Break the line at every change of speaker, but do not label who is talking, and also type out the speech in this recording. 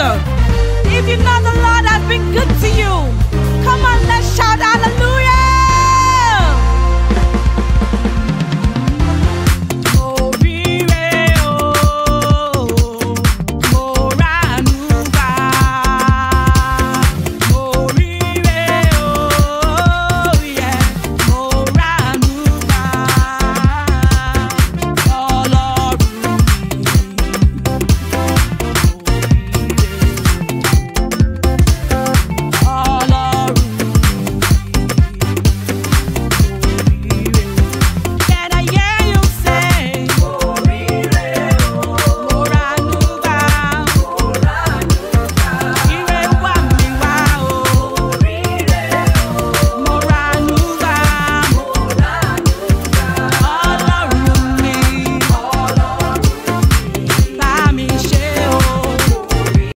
so. If you know the Lord has been good to you,